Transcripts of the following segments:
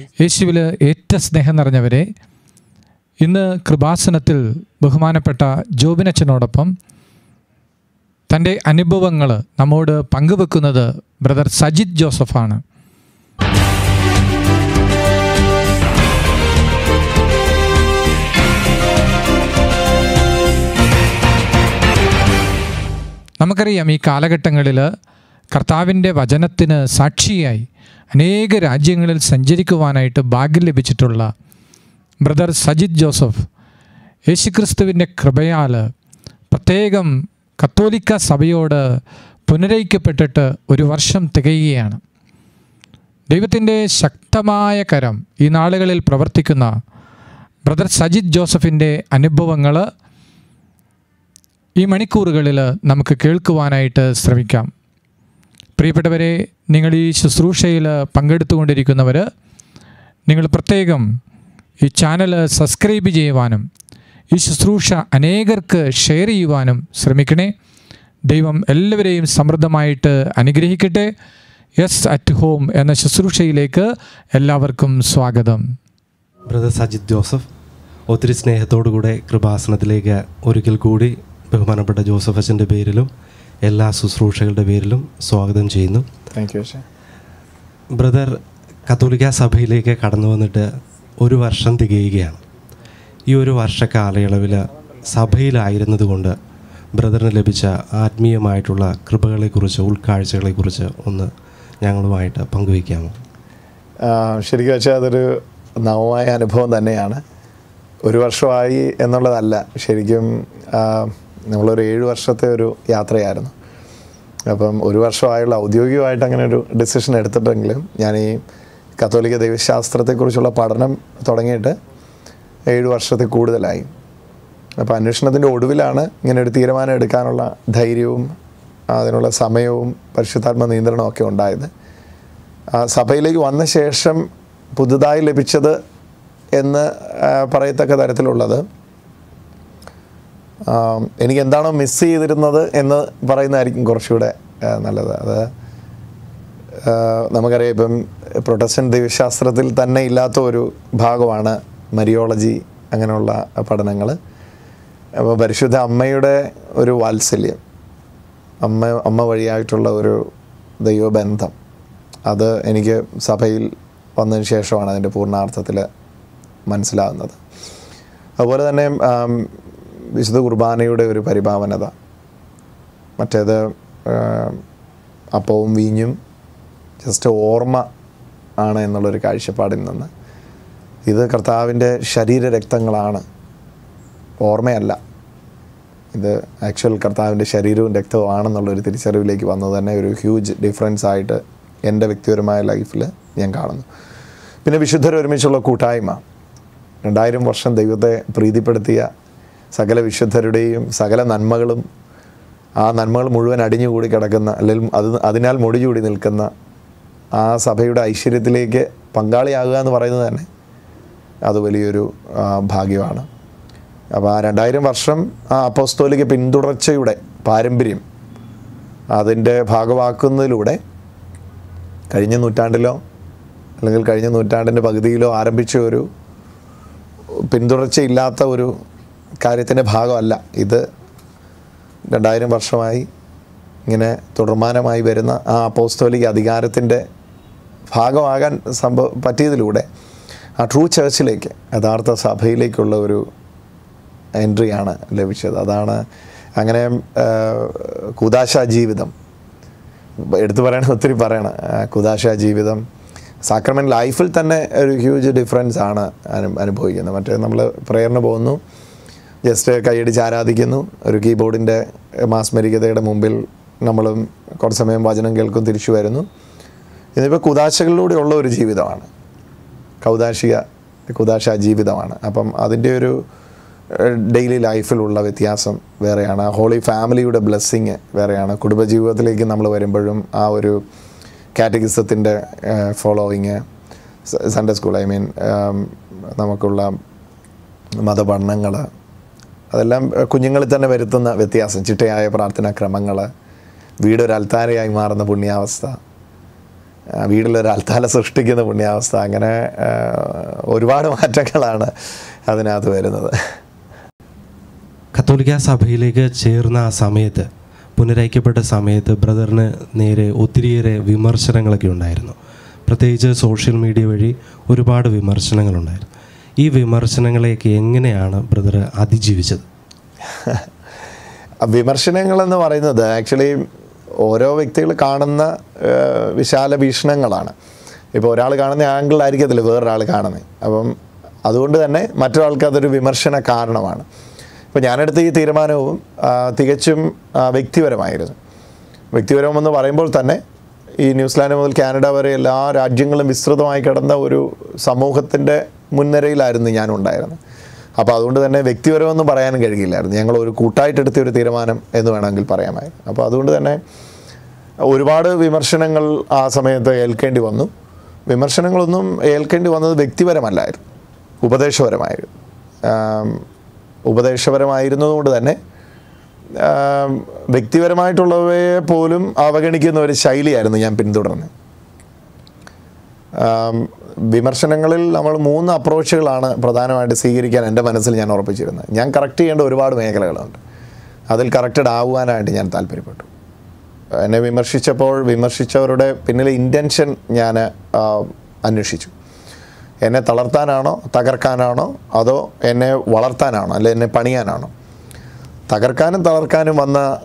യേശുവിൽ ഏറ്റ സ്നേഹം നിറഞ്ഞവരെ ഇന്ന് കൃപാസനത്തിൽ ബഹുമാനപ്പെട്ട ജോബിനച്ചനോടൊപ്പം തന്റെ അനുഭവങ്ങൾ നമ്മോട് പങ്കുവെക്കുന്നത് ബ്രദർ സജിത് ജോസഫാണ്. നമുക്കറിയാം ഈ കാലഘട്ടങ്ങളിൽ കർത്താവിന്റെ വചനത്തിന് സാക്ഷിയായി അനേക രാജ്യങ്ങളിൽ സഞ്ചരിക്കുവാനായിട്ട് ഭാഗ്യം ലഭിച്ചിട്ടുള്ള ബ്രദർ സജിത് ജോസഫ് യേശുക്രിസ്തുവിന്റെ കൃപയാൽ പ്രത്യേകം കത്തോലിക്ക സഭയോട് പുനരയിക്കപ്പെട്ടിട്ട് ഒരു വർഷം തികയുകയാണ്. ദൈവത്തിന്റെ ശക്തമായ കരം ഈ നാളുകളിൽ പ്രവർത്തിക്കുന്ന ബ്രദർ സജിത് ജോസഫിന്റെ അനുഭവങ്ങൾ ഈ മണിക്കൂറുകളിൽ നമുക്ക് കേൾക്കുവാനായിട്ട് ശ്രമിക്കാം. പ്രിയപ്പെട്ടവരെ നിങ്ങൾ ഈ ശുശ്രൂഷയിൽ പങ്കെടുത്തുകൊണ്ടിരിക്കുന്നവർ നിങ്ങൾ പ്രത്യേകം ഈ ചാനൽ സബ്സ്ക്രൈബ് ചെയ്യുവാനും ഈ ശുശ്രൂഷ അനേകർക്ക് ഷെയർ ചെയ്യുവാനും ശ്രമിക്കണേ. ദൈവം എല്ലാവരെയും സമൃദ്ധമായിട്ട് അനുഗ്രഹിക്കട്ടെ. യെസ് അറ്റ് ഹോം എന്ന ശുശ്രൂഷയിലേക്ക് എല്ലാവർക്കും സ്വാഗതം. ബ്രദർ സജിത് ജോസഫ് ഒത്തിരി സ്നേഹത്തോടുകൂടെ കൃപാസനത്തിലേക്ക് ഒരിക്കൽ കൂടി ബഹുമാനപ്പെട്ട ജോസഫ് അച്ഛന്റെ പേരിലും എല്ലാ ശുശ്രൂഷകളുടെ പേരിലും സ്വാഗതം ചെയ്യുന്നു. താങ്ക് യു ബ്രദർ കത്തോലിക്ക സഭയിലേക്ക് കടന്നു വന്നിട്ട് ഒരു വർഷം തികയുകയാണ്. ഈ ഒരു വർഷ കാലയളവിൽ സഭയിലായിരുന്നതുകൊണ്ട് ബ്രദറിന് ലഭിച്ച ആത്മീയമായിട്ടുള്ള കൃപകളെക്കുറിച്ച് ഉൾക്കാഴ്ചകളെക്കുറിച്ച് ഒന്ന് ഞങ്ങളുമായിട്ട് പങ്കുവയ്ക്കാമോ? ശരിക്കും വെച്ചാൽ അതൊരു നവമായ അനുഭവം തന്നെയാണ്. ഒരു വർഷമായി എന്നുള്ളതല്ല. ശരിക്കും നമ്മളൊരു ഏഴ് വർഷത്തെ ഒരു യാത്രയായിരുന്നു. അപ്പം ഒരു വർഷമായുള്ള ഔദ്യോഗികമായിട്ട് അങ്ങനെ ഒരു ഡിസിഷൻ എടുത്തിട്ടെങ്കിലും ഞാൻ ഈ കത്തോലിക്ക ദൈവശാസ്ത്രത്തെക്കുറിച്ചുള്ള പഠനം തുടങ്ങിയിട്ട് ഏഴ് വർഷത്തിൽ കൂടുതലായി. അപ്പോൾ അന്വേഷണത്തിന്റെ ഒടുവിലാണ് ഇങ്ങനെ ഒരു തീരുമാനം എടുക്കാനുള്ള ധൈര്യവും അതിനുള്ള സമയവും പരിശുദ്ധാത്മ നിയന്ത്രണവും ഒക്കെ ഉണ്ടായത്. സഭയിലേക്ക് വന്ന ശേഷം പുതുതായി ലഭിച്ചത് എന്ന് പറയത്തക്ക തരത്തിലുള്ളത് എനിക്ക് എന്താണോ മിസ് ചെയ്തിരുന്നത് എന്ന് പറയുന്നതായിരിക്കും കുറച്ചുകൂടെ നല്ലത്. അത് നമുക്കറിയാം ഇപ്പം പ്രൊട്ടസ്റ്റന്റ് ദൈവശാസ്ത്രത്തിൽ തന്നെ ഇല്ലാത്ത ഒരു ഭാഗമാണ് മരിയോളജി അങ്ങനെയുള്ള പഠനങ്ങൾ. അപ്പോൾ പരിശുദ്ധ അമ്മയുടെ ഒരു വാത്സല്യം അമ്മ അമ്മ വഴിയായിട്ടുള്ള ഒരു ദൈവബന്ധം അത് എനിക്ക് സഭയിൽ വന്നതിന് ശേഷമാണ് അതിന്റെ പൂർണാർത്ഥത്തിൽ മനസ്സിലാകുന്നത്. അതുപോലെ തന്നെ വിശുദ്ധ കുർബാനയുടെ ഒരു പരിഭാവനത. മറ്റേത് അപ്പവും വീഞ്ഞും ജസ്റ്റ് ഓർമ്മ ആണ് എന്നുള്ളൊരു കാഴ്ചപ്പാടിൽ നിന്ന്. ഇത് കർത്താവിന്റെ ശരീര രക്തങ്ങളാണ് ഓർമ്മയല്ല. ഇത് ആക്ച്വൽ കർത്താവിന്റെ ശരീരവും രക്തവും ആണെന്നുള്ളൊരു തിരിച്ചറിവിലേക്ക് വന്നത് തന്നെ ഒരു ഹ്യൂജ് ഡിഫറൻസ് ആയിട്ട് എന്റെ വ്യക്തിപരമായ ലൈഫിൽ ഞാൻ കാണുന്നു. പിന്നെ വിശുദ്ധർ ഒരുമിച്ചുള്ള കൂട്ടായ്മ. രണ്ടായിരം വർഷം ദൈവത്തെ പ്രീതിപ്പെടുത്തിയ സകല വിശുദ്ധരുടെയും സകല നന്മകളും ആ നന്മകൾ മുഴുവൻ അടിഞ്ഞുകൂടി കിടക്കുന്ന അല്ലെങ്കിൽ അത് അതിനാൽ മുടിചൂടി നിൽക്കുന്ന ആ സഭയുടെ ഐശ്വര്യത്തിലേക്ക് പങ്കാളിയാകുക എന്ന് പറയുന്നത് തന്നെ അത് വലിയൊരു ഭാഗ്യമാണ്. അപ്പോൾ ആ രണ്ടായിരം വർഷം ആ അപ്പോസ്തോലിക പിന്തുടർച്ചയുടെ പാരമ്പര്യം അതിന്റെ ഭാഗമാക്കുന്നതിലൂടെ കഴിഞ്ഞ നൂറ്റാണ്ടിലോ അല്ലെങ്കിൽ കഴിഞ്ഞ നൂറ്റാണ്ടിന്റെ പകുതിയിലോ ആരംഭിച്ച ഒരു പിന്തുടർച്ചയില്ലാത്ത ഒരു കാര്യത്തിന്റെ ഭാഗമല്ല. ഇത് രണ്ടായിരം വർഷമായി ഇങ്ങനെ തുടർമാനമായി വരുന്ന ആ അപ്പോസ്തോലിക അധികാരത്തിന്റെ ഭാഗമാകാൻ സംഭവ പറ്റിയതിലൂടെ ആ ട്രൂ ചർച്ചിലേക്ക് യഥാർത്ഥ സഭയിലേക്കുള്ള ഒരു എൻട്രിയാണ് ലഭിച്ചത്. അതാണ് അങ്ങനെ കുദാശ ജീവിതം. എടുത്തു പറയണ ഒത്തിരി പറയണം. കുദാശ ജീവിതം സാക്രമെന്റ് ലൈഫിൽ തന്നെ ഒരു ഹ്യൂജ് ഡിഫറൻസ് ആണ് അനു അനുഭവിക്കുന്നത്. മറ്റേ നമ്മൾ പ്രേയറിന് പോകുന്നു. ജസ്റ്റ് കൈയടിച്ച് ആരാധിക്കുന്നു. ഒരു കീബോർഡിന്റെ മാസ്മരികതയുടെ മുമ്പിൽ നമ്മളും കുറച്ച് സമയം വചനം കേൾക്കും തിരിച്ചു വരുന്നു. ഇന്നിപ്പോൾ കുദാശകളിലൂടെ ഉള്ള ഒരു ജീവിതമാണ്. കൗദാശിക കുദാശ ജീവിതമാണ്. അപ്പം അതിന്റെ ഒരു ഡെയിലി ലൈഫിലുള്ള വ്യത്യാസം വേറെയാണ്. ഹോളി ഫാമിലിയുടെ ബ്ലെസ്സിങ് വേറെയാണ്. കുടുംബജീവിതത്തിലേക്ക് നമ്മൾ വരുമ്പോഴും ആ ഒരു കാറ്റഗിസത്തിന്റെ following Sunday school I mean നമുക്കുള്ള മതപഠനങ്ങൾ അതെല്ലാം കുഞ്ഞുങ്ങളിൽ തന്നെ വരുത്തുന്ന വ്യത്യാസം. ചിട്ടയായ പ്രാർത്ഥനാ ക്രമങ്ങൾ അൽത്താരയായി മാറുന്ന പുണ്യാവസ്ഥ അൽത്താല സൃഷ്ടിക്കുന്ന പുണ്യാവസ്ഥ അങ്ങനെ ഒരുപാട് മാറ്റങ്ങളാണ് അതിനകത്ത് വരുന്നത്. കത്തോലിക്ക സഭയിലേക്ക് ചേർന്ന ആ സമയത്ത് പുനരൈക്യപ്പെട്ട സമയത്ത് ബ്രദറിന് നേരെ ഒത്തിരിയേറെ വിമർശനങ്ങളൊക്കെ ഉണ്ടായിരുന്നു. പ്രത്യേകിച്ച് സോഷ്യൽ മീഡിയ വഴി ഒരുപാട് വിമർശനങ്ങളുണ്ടായിരുന്നു. ഈ വിമർശനങ്ങളെയൊക്കെ എങ്ങനെയാണ് ബ്രദർ അതിജീവിച്ചത്? വിമർശനങ്ങളെന്ന് പറയുന്നത് ആക്ച്വലി ഓരോ വ്യക്തികൾ കാണുന്ന വിശാല വീക്ഷണങ്ങളാണ്. ഇപ്പോൾ ഒരാൾ കാണുന്ന ആംഗിളായിരിക്കത്തില്ല വേറൊരാൾ കാണുന്നത്. അപ്പം അതുകൊണ്ട് തന്നെ മറ്റൊരാൾക്ക് അതൊരു വിമർശന കാരണമാണ്. ഇപ്പോൾ ഞാനെടുത്ത ഈ തീരുമാനവും തികച്ചും വ്യക്തിപരമായിരുന്നു. വ്യക്തിപരമെന്ന് പറയുമ്പോൾ തന്നെ ഈ ന്യൂസിലാൻഡ് മുതൽ കാനഡ വരെ എല്ലാ രാജ്യങ്ങളും വിസ്തൃതമായി കിടന്ന ഒരു സമൂഹത്തിന്റെ മുൻനിരയിലായിരുന്നു ഞാൻ ഉണ്ടായിരുന്നത് അപ്പോൾ അതുകൊണ്ട് തന്നെ വ്യക്തിപരമൊന്നും പറയാനും കഴിയില്ലായിരുന്നു. ഞങ്ങൾ ഒരു കൂട്ടായിട്ടെടുത്ത ഒരു തീരുമാനം എന്ന് വേണമെങ്കിൽ പറയാമായിരുന്നു. അപ്പോൾ അതുകൊണ്ട് തന്നെ ഒരുപാട് വിമർശനങ്ങൾ ആ സമയത്ത് ഏൽക്കേണ്ടി വന്നു. വിമർശനങ്ങളൊന്നും ഏൽക്കേണ്ടി വന്നത് വ്യക്തിപരമല്ലായിരുന്നു. ഉപദേശപരമായിരുന്നു. ഉപദേശപരമായിരുന്നതുകൊണ്ട് തന്നെ വ്യക്തിപരമായിട്ടുള്ളവയെ പോലും അവഗണിക്കുന്ന ഒരു ശൈലിയായിരുന്നു ഞാൻ പിന്തുടർന്നത്. വിമർശനങ്ങളിൽ നമ്മൾ മൂന്ന് അപ്രോച്ചുകളാണ് പ്രധാനമായിട്ട് സ്വീകരിക്കാൻ എന്റെ മനസ്സിൽ ഞാൻ ഉറപ്പിച്ചിരുന്നത്. ഞാൻ കറക്റ്റ് ചെയ്യേണ്ട ഒരുപാട് മേഖലകളുണ്ട്. അതിൽ കറക്റ്റഡ് ആവുവാനായിട്ട് ഞാൻ താല്പര്യപ്പെട്ടു. എന്നെ വിമർശിച്ചപ്പോൾ വിമർശിച്ചവരുടെ പിന്നിലെ ഇന്റൻഷൻ ഞാൻ അന്വേഷിച്ചു. എന്നെ തളർത്താനാണോ തകർക്കാനാണോ അതോ എന്നെ വളർത്താനാണോ അല്ലെ എന്നെ പണിയാനാണോ? തകർക്കാനും തളർക്കാനും വന്ന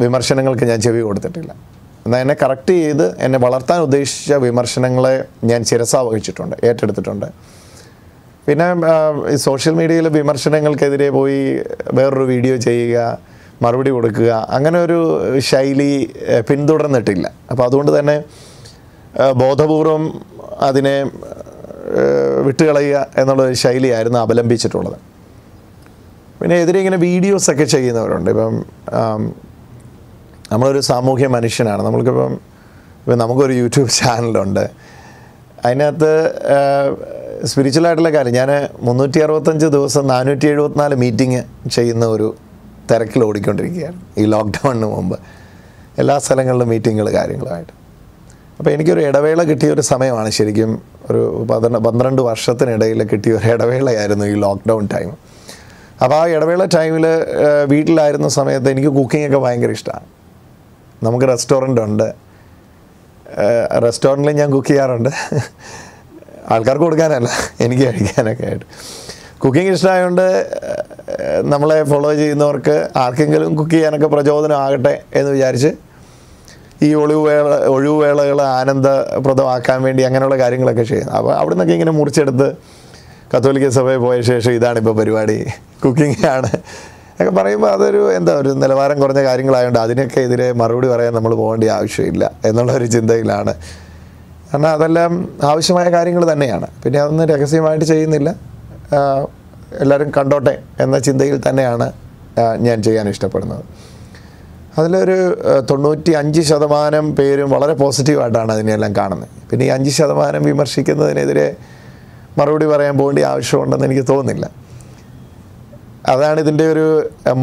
വിമർശനങ്ങൾക്ക് ഞാൻ ചെവി കൊടുത്തിട്ടില്ല. എന്നാൽ എന്നെ കറക്റ്റ് ചെയ്ത് എന്നെ വളർത്താൻ ഉദ്ദേശിച്ച വിമർശനങ്ങളെ ഞാൻ ശിരസ വഹിച്ചിട്ടുണ്ട് ഏറ്റെടുത്തിട്ടുണ്ട്. പിന്നെ സോഷ്യൽ മീഡിയയിൽ വിമർശനങ്ങൾക്കെതിരെ പോയി വേറൊരു വീഡിയോ ചെയ്യുക മറുപടി കൊടുക്കുക അങ്ങനെ ഒരു ശൈലി പിന്തുടർന്നിട്ടില്ല. അപ്പോൾ അതുകൊണ്ട് തന്നെ ബോധപൂർവം അതിനെ വിട്ടുകളയുക എന്നുള്ള ശൈലിയായിരുന്നു അവലംബിച്ചിട്ടുള്ളത്. പിന്നെ എതിരെ ഇങ്ങനെ വീഡിയോസൊക്കെ ചെയ്യുന്നവരുണ്ട്. ഇപ്പം നമ്മളൊരു സാമൂഹ്യ മനുഷ്യനാണ്. നമ്മൾക്കിപ്പം ഇപ്പം നമുക്കൊരു യൂട്യൂബ് ചാനലുണ്ട്. അതിനകത്ത് സ്പിരിച്വലായിട്ടുള്ള കാര്യം. ഞാൻ മുന്നൂറ്റി അറുപത്തഞ്ച് ദിവസം നാനൂറ്റി എഴുപത്തിനാല് മീറ്റിംഗ് ചെയ്യുന്ന ഒരു തിരക്കിൽ ഓടിക്കൊണ്ടിരിക്കുകയാണ് ഈ ലോക്ക്ഡൗണിന് മുമ്പ്. എല്ലാ സ്ഥലങ്ങളിലും മീറ്റിങ്ങുകൾ കാര്യങ്ങളുമായിട്ട് അപ്പോൾ എനിക്കൊരു ഇടവേള കിട്ടിയ ഒരു സമയമാണ് ശരിക്കും ഒരു പന്ത്രണ്ട് പന്ത്രണ്ട് വർഷത്തിനിടയിൽ കിട്ടിയ ഒരു ഇടവേളയായിരുന്നു ഈ ലോക്ക്ഡൗൺ ടൈം അപ്പോൾ ആ ഇടവേള ടൈമിൽ വീട്ടിലായിരുന്ന സമയത്ത് എനിക്ക് കുക്കിംഗ് ഒക്കെ ഭയങ്കര ഇഷ്ടമാണ്. നമുക്ക് റെസ്റ്റോറന്റ് ഉണ്ട് റെസ്റ്റോറന്റിൽ ഞാൻ കുക്ക് ചെയ്യാറുണ്ട്. ആൾക്കാർക്ക് കൊടുക്കാനല്ല എനിക്ക് കഴിക്കാനൊക്കെ ആയിട്ട്. കുക്കിംഗ് ഇഷ്ടമായതുകൊണ്ട് നമ്മളെ ഫോളോ ചെയ്യുന്നവർക്ക് ആർക്കെങ്കിലും കുക്ക് ചെയ്യാനൊക്കെ പ്രചോദനം ആകട്ടെ എന്ന് വിചാരിച്ച് ഈ ഒഴിവുവേള ഒഴിവുവേളകൾ ആനന്ദപ്രദമാക്കാൻ വേണ്ടി അങ്ങനെയുള്ള കാര്യങ്ങളൊക്കെ ചെയ്യും അപ്പോൾ അവിടെ നിന്നൊക്കെ ഇങ്ങനെ മുറിച്ചെടുത്ത് കത്തോലിക്ക സഭയിൽ പോയ ശേഷം ഇതാണിപ്പോൾ പരിപാടി. കുക്കിംഗ് ആണ്. ഒക്കെ പറയുമ്പോൾ അതൊരു എന്താ ഒരു നിലവാരം കുറഞ്ഞ കാര്യങ്ങളായതുകൊണ്ട് അതിനൊക്കെ എതിരെ മറുപടി പറയാൻ നമ്മൾ പോകേണ്ട ആവശ്യമില്ല എന്നുള്ള ഒരു ചിന്തയിലാണ്. കാരണം അതെല്ലാം ആവശ്യമായ കാര്യങ്ങൾ തന്നെയാണ്. പിന്നെ അതൊന്നും രഹസ്യമായിട്ട് ചെയ്യുന്നില്ല. എല്ലാവരും കണ്ടോട്ടെ എന്ന ചിന്തയിൽ തന്നെയാണ് ഞാൻ ചെയ്യാൻ ഇഷ്ടപ്പെടുന്നത്. അതിലൊരു തൊണ്ണൂറ്റി അഞ്ച് ശതമാനം പേരും വളരെ പോസിറ്റീവായിട്ടാണ് അതിനെല്ലാം കാണുന്നത്. പിന്നെ ഈ അഞ്ച് ശതമാനം വിമർശിക്കുന്നതിനെതിരെ മറുപടി പറയാൻ പോകേണ്ട ആവശ്യമുണ്ടെന്ന് എനിക്ക് തോന്നുന്നില്ല. അതാണ് ഇതിന്റെ ഒരു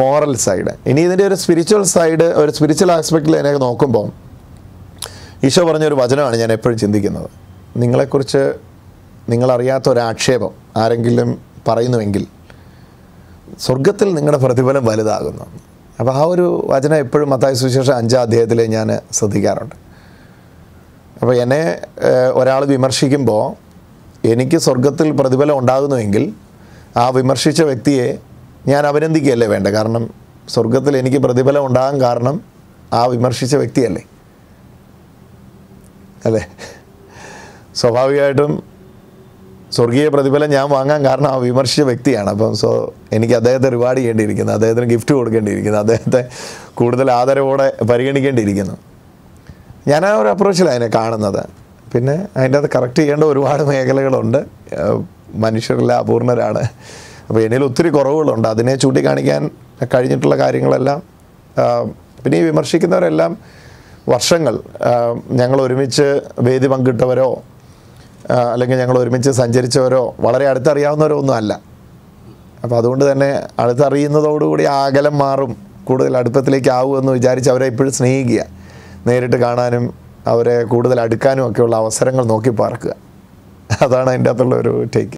മോറൽ സൈഡ് ഇനി ഇതിന്റെ ഒരു സ്പിരിച്വൽ സൈഡ് ഒരു സ്പിരിച്വൽ ആസ്പെക്റ്റിൽ എന്നെ നോക്കുമ്പോൾ ഈശോ പറഞ്ഞൊരു വചനമാണ് ഞാൻ എപ്പോഴും ചിന്തിക്കുന്നത്. നിങ്ങളെക്കുറിച്ച് നിങ്ങളറിയാത്ത ഒരാക്ഷേപം ആരെങ്കിലും പറയുന്നുവെങ്കിൽ സ്വർഗത്തിൽ നിങ്ങളുടെ പ്രതിഫലം വലുതാകുന്നു. അപ്പോൾ ആ ഒരു വചനം എപ്പോഴും മത്തായ സുവിശേഷം അഞ്ചാം അധ്യായത്തിൽ ഞാൻ ശ്രദ്ധിക്കാറുണ്ട്. അപ്പോൾ എന്നെ ഒരാൾ വിമർശിക്കുമ്പോൾ എനിക്ക് സ്വർഗത്തിൽ പ്രതിഫലം ഉണ്ടാകുന്നുവെങ്കിൽ ആ വിമർശിച്ച വ്യക്തിയെ ഞാൻ അഭിനന്ദിക്കുകയല്ലേ വേണ്ട? കാരണം സ്വർഗത്തിൽ എനിക്ക് പ്രതിഫലം ഉണ്ടാകാൻ കാരണം ആ വിമർശിച്ച വ്യക്തിയല്ലേ. അല്ലേ? സ്വാഭാവികമായിട്ടും സ്വർഗീയ പ്രതിഫലം ഞാൻ വാങ്ങാൻ കാരണം ആ വിമർശിച്ച വ്യക്തിയാണ്. അപ്പം സോ എനിക്ക് അദ്ദേഹത്തെ റിവാർഡ് ചെയ്യേണ്ടിയിരിക്കുന്നു. അദ്ദേഹത്തിന് ഗിഫ്റ്റ് കൊടുക്കേണ്ടിയിരിക്കുന്നു. അദ്ദേഹത്തെ കൂടുതൽ ആദരവോടെ പരിഗണിക്കേണ്ടിയിരിക്കുന്നു. ഞാൻ ആ ഒരു അപ്രോച്ചിലാണ് അതിനെ കാണുന്നത്. പിന്നെ അതിന്റെ അത് കറക്റ്റ് ചെയ്യേണ്ട ഒരുപാട് മേഖലകളുണ്ട്. മനുഷ്യരെല്ലാം അപൂർണരാണ്. അപ്പോൾ എന്നിൽ ഒത്തിരി കുറവുകളുണ്ട്. അതിനെ ചൂണ്ടിക്കാണിക്കാൻ കഴിഞ്ഞിട്ടുള്ള കാര്യങ്ങളെല്ലാം പിന്നെ ഈ വിമർശിക്കുന്നവരെല്ലാം വർഷങ്ങൾ ഞങ്ങൾ ഒരുമിച്ച് വേദി പങ്കിട്ടവരോ അല്ലെങ്കിൽ ഞങ്ങൾ ഒരുമിച്ച് സഞ്ചരിച്ചവരോ വളരെ അടുത്തറിയാവുന്നവരോ ഒന്നും അല്ല. അപ്പോൾ അതുകൊണ്ട് തന്നെ അടുത്തറിയുന്നതോടുകൂടി ആ അകലം മാറും കൂടുതൽ അടുപ്പത്തിലേക്ക് ആവുമെന്ന് വിചാരിച്ച് അവരെ ഇപ്പോഴും സ്നേഹിക്കുക നേരിട്ട് കാണാനും അവരെ കൂടുതൽ അടുക്കാനും ഒക്കെയുള്ള അവസരങ്ങൾ നോക്കി പാർക്കുക അതാണ് അതിന്റെ അകത്തുള്ള ഒരു ടേക്ക്